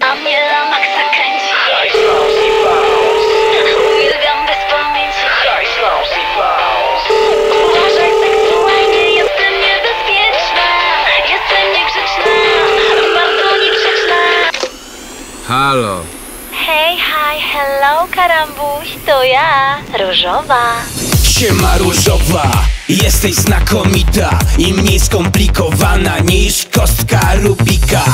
A mnie na maksa kręci Uwielbiam bez pamięci Uważaj seksualnie, jestem niebezpieczna Jestem niegrzeczna, bardzo niegrzeczna Halo, Hej, hi, hello karambuś, to ja, Różowa. Siema różowa, jesteś znakomita i mniej skomplikowana niż kostka Rubika.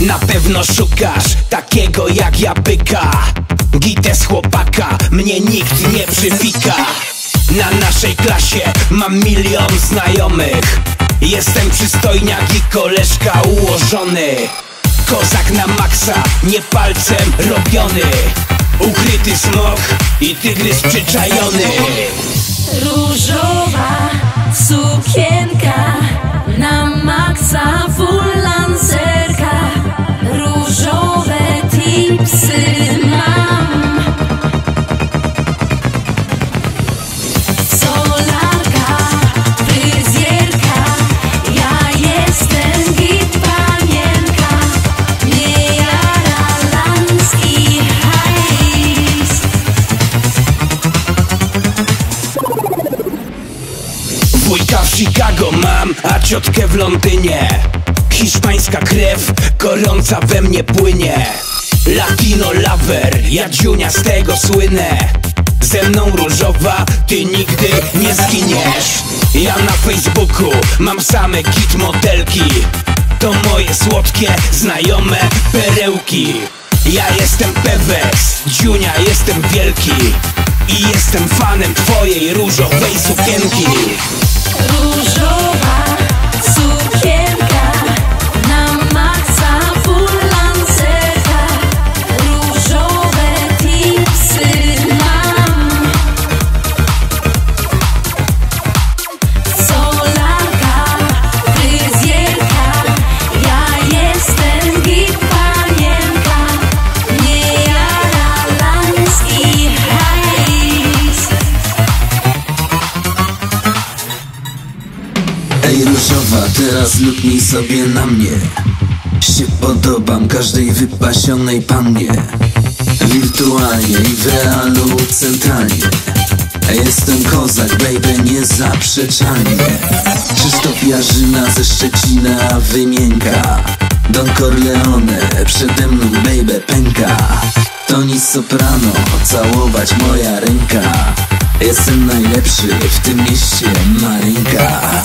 Na pewno szukasz takiego jak ja byka. Gites chłopaka, mnie nikt nie przypika. Na naszej klasie mam milion znajomych. Jestem przystojniak i koleżka ułożony. Kozak na maksa, nie palcem robiony. Ukryty smok i tygrys przyczajony. Różowa Chicago mam, a ciotkę w Londynie. Hiszpańska krew, gorąca we mnie płynie. Latino lover, ja dziunia z tego słynę. Ze mną różowa, ty nigdy nie zginiesz. Ja na Facebooku mam same git modelki. To moje słodkie, znajome perełki. Ja jestem Pewes, dziunia jestem wielki. I jestem fanem twojej różowej sukienki różowa, teraz luknij sobie na mnie. Się podobam każdej wypasionej pannie. Wirtualnie i w realu centralnie. Jestem kozak, baby, niezaprzeczalnie. Krzysztof Jarzyna ze Szczecina wymienka Don Corleone, przede mną baby pęka. Toni Soprano, całować moja ręka. Jestem najlepszy w tym mieście, Różowa